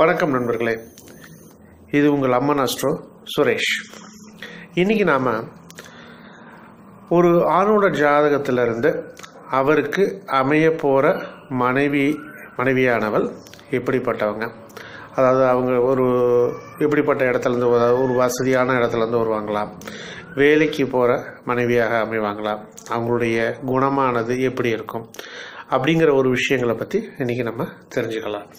வணக்கம் நண்பர்களே. இது உங்கள் அம்மன் அஸ்ட்ரோ சுரேஷ். இன்னைக்கு நாம் ஒரு ஆணோட ஜாதகத்திலிருந்து அவருக்கு அமைய போகிற மனைவி மனைவியானவள் எப்படிப்பட்டவங்க? அதாவது அவங்க ஒரு எப்படிப்பட்ட இடத்துலேருந்து ஒரு வசதியான இடத்துலேருந்து வருவாங்களா வேலைக்கு போகிற மனைவியாக அமைவாங்களா அவங்களுடைய குணமானது எப்படி இருக்கும்? அப்படிங்கிற ஒரு விஷயங்களை பற்றி இன்றைக்கி நம்ம தெரிஞ்சுக்கலாம்.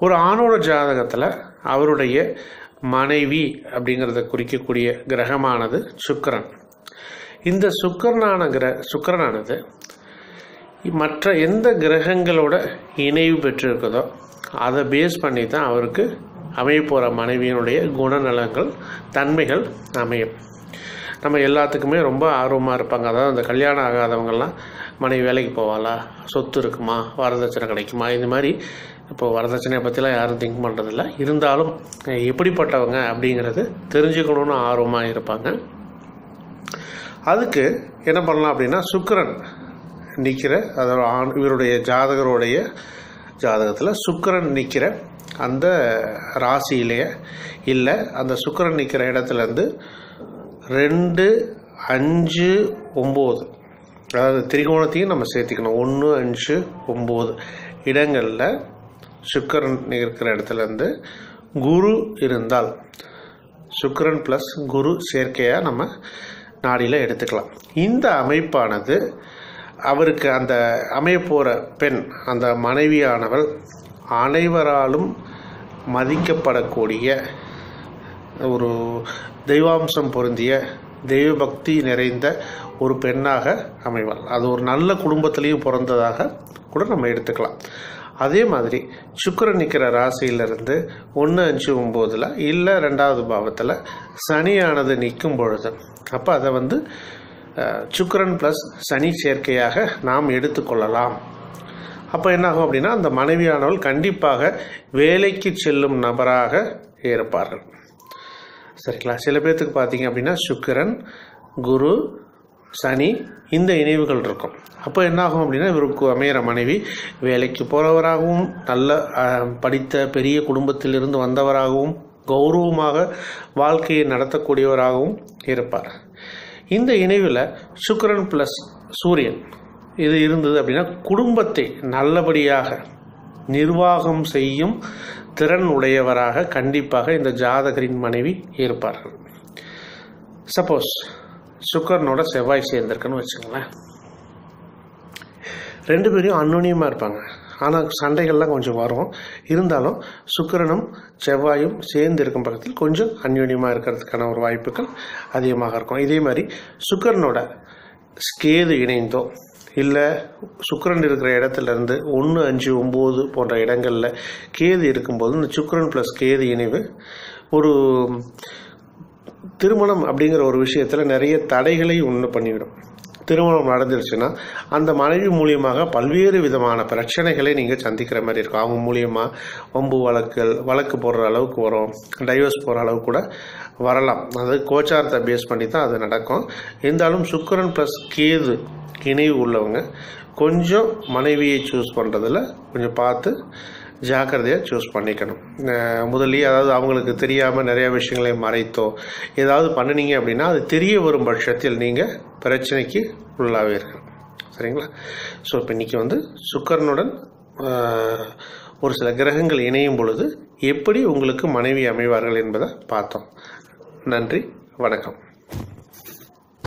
ஒரு ஆணோட ஜாதகத்தில் அவருடைய மனைவி அப்படிங்கிறத குறிக்கக்கூடிய கிரகமானது சுக்கரன். இந்த சுக்கரனான கிர சுக்கரனானது மற்ற எந்த கிரகங்களோட இணைவு பெற்றிருக்குதோ அதை பேஸ் பண்ணி தான் அவருக்கு அமைய போகிற மனைவியினுடைய குணநலங்கள் தன்மைகள் அமையும். நம்ம எல்லாத்துக்குமே ரொம்ப ஆர்வமாக இருப்பாங்க. அதாவது அந்த கல்யாணம் ஆகாதவங்கெல்லாம் மனைவி வேலைக்கு போவாளா? சொத்து இருக்குமா? வரதட்சணை கிடைக்குமா? இது மாதிரி இப்போ வரதட்சணையை பற்றிலாம் யாரும் திங்க் பண்ணுறதில்ல இருந்தாலும் எப்படிப்பட்டவங்க அப்படிங்கிறது தெரிஞ்சுக்கணுன்னு ஆர்வமாக இருப்பாங்க. அதுக்கு என்ன பண்ணலாம் அப்படின்னா சுக்கரன் நிற்கிற அதாவது ஆண் இவருடைய ஜாதகருடைய ஜாதகத்தில் சுக்கரன் நிற்கிற அந்த ராசியிலேயே இல்லை அந்த சுக்கரன் நிற்கிற இடத்துலேருந்து ரெண்டு அஞ்சு ஒம்பது. அதாவது திரிகோணத்தையும் நம்ம சேர்த்திக்கணும். ஒன்று அஞ்சு ஒம்பது இடங்களில் சுக்கரன் இருக்கிற இடத்துலேருந்து குரு இருந்தால் சுக்கரன் ப்ளஸ் குரு சேர்க்கையாக நம்ம நாடியில் எடுத்துக்கலாம். இந்த அமைப்பானது அவருக்கு அந்த அமையப்போகிற பெண் அந்த மனைவியானவள் அனைவராலும் மதிக்கப்படக்கூடிய ஒரு தெய்வாம்சம் பொருந்திய தெய்வ பக்தி நிறைந்த ஒரு பெண்ணாக அமைவாள். அது ஒரு நல்ல குடும்பத்திலையும் பிறந்ததாக கூட நம்ம எடுத்துக்கலாம். அதே மாதிரி சுக்கரன் நிற்கிற ராசியிலிருந்து ஒன்று அஞ்சு ஒம்போதில் இல்லை ரெண்டாவது பாவத்தில் சனியானது நிற்கும் பொழுது அப்போ அதை வந்து சுக்கரன் ப்ளஸ் சனி சேர்க்கையாக நாம் எடுத்துக்கொள்ளலாம் அப்போ என்னாகும் அப்படின்னா அந்த மனைவியானவள் கண்டிப்பாக வேலைக்கு செல்லும் நபராக இருப்பார்கள். சரிங்களா? சில பேர்த்துக்கு பார்த்தீங்க அப்படின்னா சுக்கிரன் குரு சனி இந்த இணைவுகள் இருக்கும். அப்போ என்னாகும் அப்படின்னா இவருக்கு அமையிற மனைவி வேலைக்கு போகிறவராகவும் நல்ல படித்த பெரிய குடும்பத்திலிருந்து வந்தவராகவும் கௌரவமாக வாழ்க்கையை நடத்தக்கூடியவராகவும் இருப்பார். இந்த இணைவில் சுக்கரன் ப்ளஸ் சூரியன் இது இருந்தது அப்படின்னா குடும்பத்தை நல்லபடியாக நிர்வாகம் செய்யும் திறன் உடையவராக கண்டிப்பாக இந்த ஜாதகரின் மனைவி இருப்பார்கள். சப்போஸ் சுக்கரனோட செவ்வாய் சேர்ந்திருக்குன்னு வச்சுங்களேன் ரெண்டு பேரையும் அன்னுனியமாக இருப்பாங்க. ஆனால் சண்டைகள்லாம் கொஞ்சம் வரும். இருந்தாலும் சுக்கரனும் செவ்வாயும் சேர்ந்து இருக்கும் பக்கத்தில் கொஞ்சம் அந்யோன்யமாக இருக்கிறதுக்கான ஒரு வாய்ப்புகள் அதிகமாக இருக்கும். இதே மாதிரி சுக்கரனோட ஸ்கேது இணைந்தோ இல்லை சுக்கரன் இருக்கிற இடத்துல இருந்து ஒன்று அஞ்சு ஒம்பது போன்ற இடங்களில் கேது இருக்கும்போது இந்த சுக்கரன் ப்ளஸ் கேது இணைவு ஒரு திருமணம் அப்படிங்கிற ஒரு விஷயத்தில் நிறைய தடைகளை ஒன்று பண்ணிவிடும். திருமணம் நடந்துருச்சுன்னா அந்த மனைவி மூலியமாக பல்வேறு விதமான பிரச்சனைகளை நீங்கள் சந்திக்கிற மாதிரி இருக்கும். அவங்க மூலியமாக ஒம்பு வழக்குகள் வழக்கு போடுற அளவுக்கு வரும். டைவர்ஸ் போகிற அளவுக்கு கூட வரலாம். அது கோச்சாரத்தை பேஸ் பண்ணி தான் அது நடக்கும். இருந்தாலும் சுக்கரன் ப்ளஸ் கேது இணைவு உள்ளவங்க கொஞ்சம் மனைவியை சூஸ் பண்ணுறதில் கொஞ்சம் பார்த்து ஜாக்கிரதையாக சூஸ் பண்ணிக்கணும். முதல்லயே அதாவது அவங்களுக்கு தெரியாமல் நிறையா விஷயங்களை மறைத்தோ ஏதாவது பண்ணினீங்க அப்படின்னா அது தெரிய வரும் பட்சத்தில் நீங்கள் பிரச்சனைக்கு உள்ளாவீர்கள் சரிங்களா? ஸோ இப்போ இன்றைக்கி வந்து சுக்கரனுடன் ஒரு சில கிரகங்கள் இணையும் பொழுது எப்படி உங்களுக்கு மனைவி அமைவார்கள் என்பதை பார்த்தோம். நன்றி வணக்கம்.